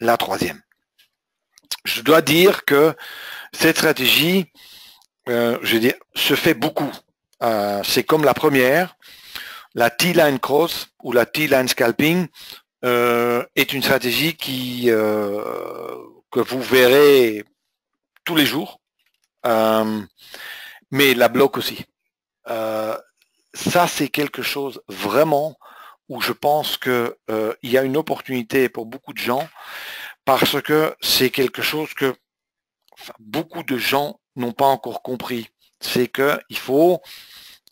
la troisième. Je dois dire que cette stratégie, euh, je dire, se fait beaucoup. Euh, c'est comme la première, la T-line cross ou la T-line scalping euh, est une stratégie qui que vous verrez tous les jours, mais la bloque aussi. ça, c'est quelque chose vraiment où je pense qu'il y a une opportunité pour beaucoup de gens parce que c'est quelque chose que beaucoup de gens n'ont pas encore compris. C'est qu'il faut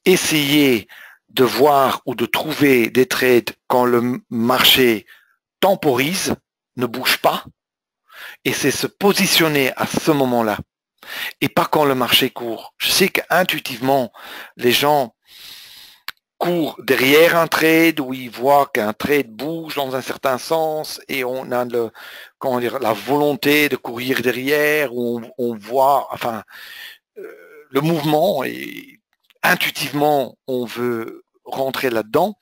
essayer de voir ou de trouver des trades quand le marché temporise, ne bouge pas, et c'est se positionner à ce moment-là, et pas quand le marché court. Je sais qu'intuitivement, les gens courent derrière un trade où ils voient qu'un trade bouge dans un certain sens et on a le, comment dire, la volonté de courir derrière, où on, voit, enfin, euh, le mouvement et intuitivement on veut rentrer là-dedans,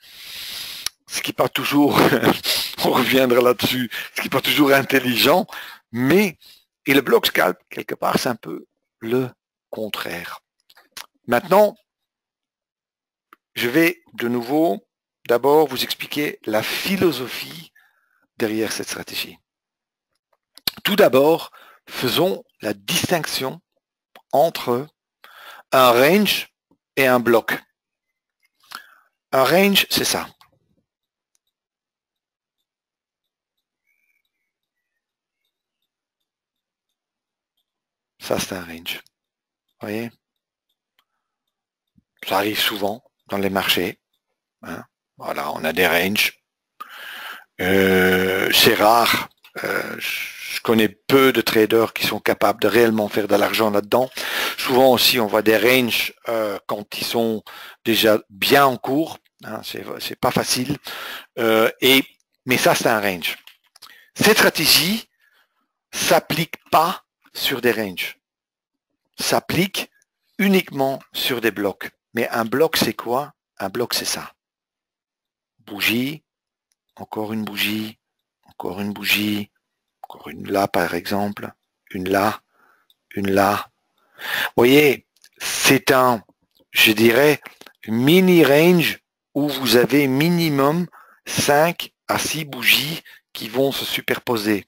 ce qui n'est pas toujours, on reviendra là-dessus, ce qui n'est pas toujours intelligent, mais, et le bloc scalp, quelque part, c'est un peu le contraire. Maintenant, je vais de nouveau d'abord vous expliquer la philosophie derrière cette stratégie. Tout d'abord, faisons la distinction entre un range et un bloc. Un range, c'est ça. Ça, c'est un range. Vous voyez? Ça arrive souvent dans les marchés. Hein. voilà, on a des ranges. Euh, c'est rare. Euh, je connais peu de traders qui sont capables de réellement faire de l'argent là-dedans. Souvent aussi, on voit des ranges euh, quand ils sont déjà bien en cours. Hein, c'est pas facile. et mais ça, c'est un range. Cette stratégie s'applique pas sur des ranges. S'applique uniquement sur des blocs. Mais un bloc, c'est quoi? Un bloc, c'est ça. Bougie, encore une bougie, encore une bougie, encore une là, par exemple, une là, une là. Vous voyez, c'est un, je dirais, mini range où vous avez minimum 5 à 6 bougies qui vont se superposer.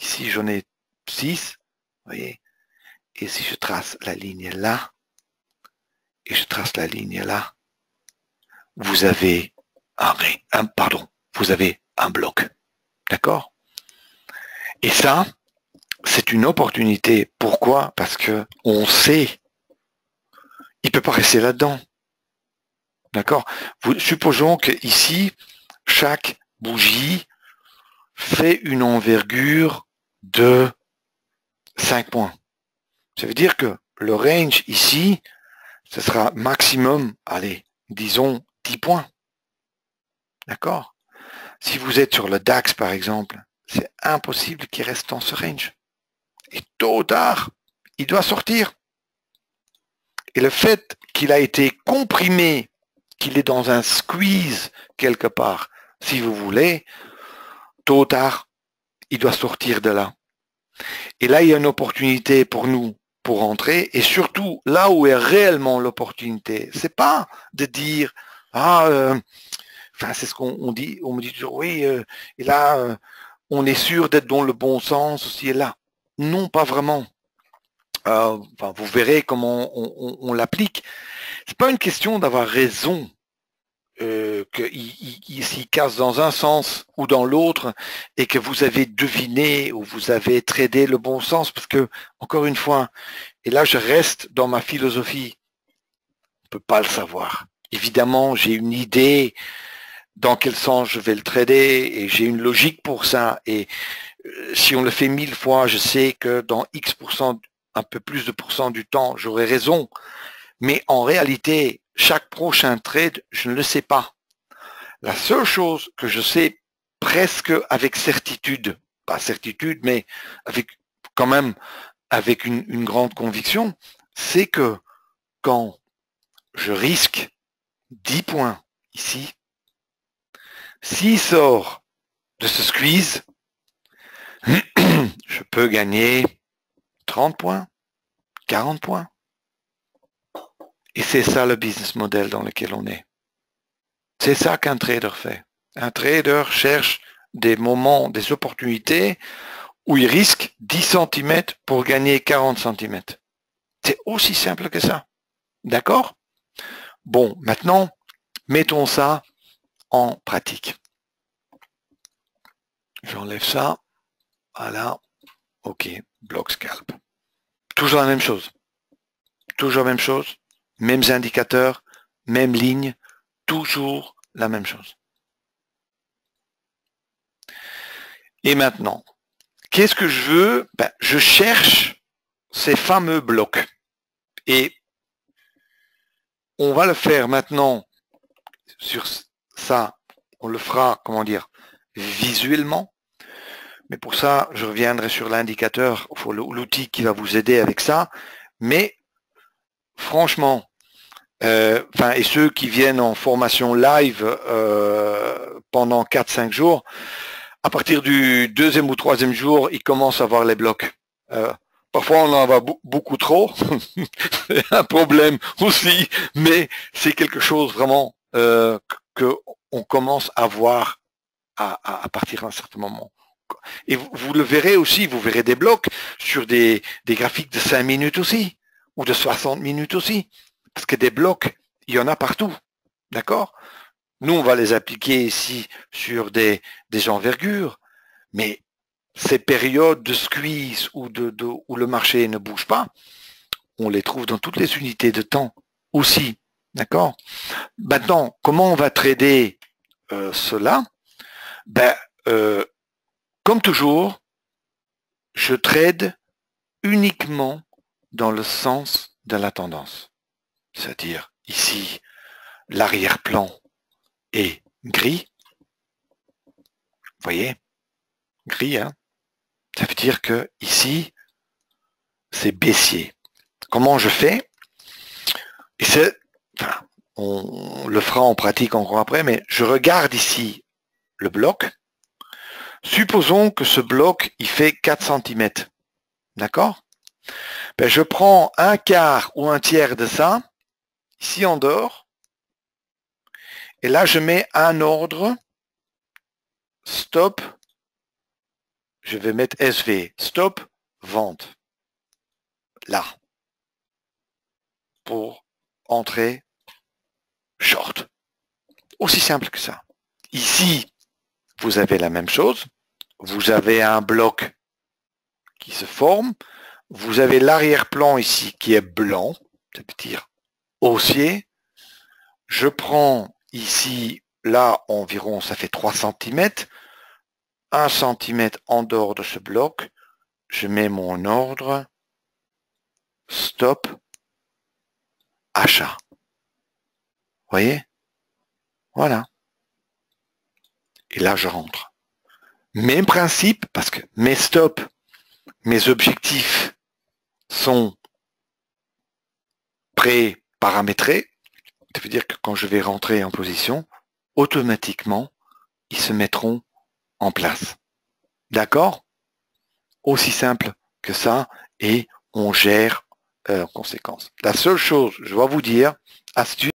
Ici, j'en ai 6, vous voyez. Et si je trace la ligne là, et je trace la ligne là, vous avez un, un pardon, vous avez un bloc. D'accord? Et ça, c'est une opportunité. Pourquoi? Parce que on sait, il peut pas rester là-dedans. D'accord? Supposons que ici, chaque bougie fait une envergure de 5 points. Ça veut dire que le range ici, ce sera maximum, allez, disons 10 points. D'accord? Si vous êtes sur le DAX, par exemple, c'est impossible qu'il reste dans ce range. Et tôt ou tard, il doit sortir. Et le fait qu'il a été comprimé, qu'il est dans un squeeze quelque part, si vous voulez, tôt ou tard, il doit sortir de là. Et là, il y a une opportunité pour nous pour entrer et surtout là où est réellement l'opportunité. C'est pas de dire ah euh, enfin c'est ce qu'on dit on me dit toujours oui euh, et là euh, on est sûr d'être dans le bon sens aussi et là. Non pas vraiment. Enfin, vous verrez comment on, on l'applique. C'est pas une question d'avoir raison euh, qu'il s'y casse dans un sens ou dans l'autre et que vous avez deviné ou vous avez tradé le bon sens parce que, encore une fois, et là je reste dans ma philosophie, on ne peut pas le savoir. Évidemment, j'ai une idée dans quel sens je vais le trader et j'ai une logique pour ça. Et euh, si on le fait mille fois, je sais que dans X%, un peu plus de pourcent du temps, j'aurai raison. Mais en réalité, chaque prochain trade, je ne le sais pas. La seule chose que je sais presque avec certitude, pas certitude, mais avec quand même avec une, grande conviction, c'est que quand je risque 10 points ici, s'il sort de ce squeeze, je peux gagner 30 points, 40 points. Et c'est ça le business model dans lequel on est. C'est ça qu'un trader fait. Un trader cherche des moments, des opportunités où il risque 10 cm pour gagner 40 cm. C'est aussi simple que ça. D'accord? Bon, maintenant, mettons ça en pratique. J'enlève ça. Voilà. OK. Bloc scalp. Toujours la même chose. Toujours la même chose. Mêmes indicateurs, même ligne. Toujours la même chose. Et maintenant, qu'est-ce que je veux? Ben, Je cherche ces fameux blocs. Et on va le faire maintenant sur ça. On le fera, comment dire, visuellement. Mais pour ça, je reviendrai sur l'indicateur, l'outil qui va vous aider avec ça. Mais franchement, euh, et ceux qui viennent en formation live euh, pendant 4-5 jours, à partir du deuxième ou troisième jour, ils commencent à voir les blocs. Euh, parfois, on en va beaucoup trop. c'est un problème aussi, mais c'est quelque chose vraiment euh, que on commence à voir à, partir d'un certain moment. Et vous, le verrez aussi, vous verrez des blocs sur des, des graphiques de 5 minutes aussi, ou de 60 minutes aussi. Parce que des blocs, il y en a partout. D'accord? Nous, on va les appliquer ici sur des, des envergures, mais ces périodes de squeeze ou de, où le marché ne bouge pas, on les trouve dans toutes les unités de temps aussi. D'accord? Maintenant, comment on va trader euh, cela? Ben, euh, Comme toujours, je trade uniquement dans le sens de la tendance. C'est-à-dire ici, l'arrière-plan est gris. Vous voyez? Gris, hein? Ça veut dire que ici, c'est baissier. Comment je fais? Et c'est, on le fera en pratique encore après, mais je regarde ici le bloc. Supposons que ce bloc, il fait 4 cm. D'accord? Ben, Je prends un quart ou un tiers de ça, ici en dehors, et là je mets un ordre, stop, je vais mettre SV, stop, vente, là, pour entrer short. Aussi simple que ça. Ici, vous avez la même chose. Vous avez un bloc qui se forme. Vous avez l'arrière-plan ici qui est blanc, ça veut dire haussier. Je prends ici, là environ, ça fait 3 cm. 1 cm en dehors de ce bloc. Je mets mon ordre. Stop. Achat voyez? Voilà. Et là, je rentre. Même principe, parce que mes stops, mes objectifs sont pré-paramétrés. Ça veut dire que quand je vais rentrer en position, automatiquement, ils se mettront en place. D'accord? Aussi simple que ça, et on gère euh, en conséquence. La seule chose, je dois vous dire, astuce,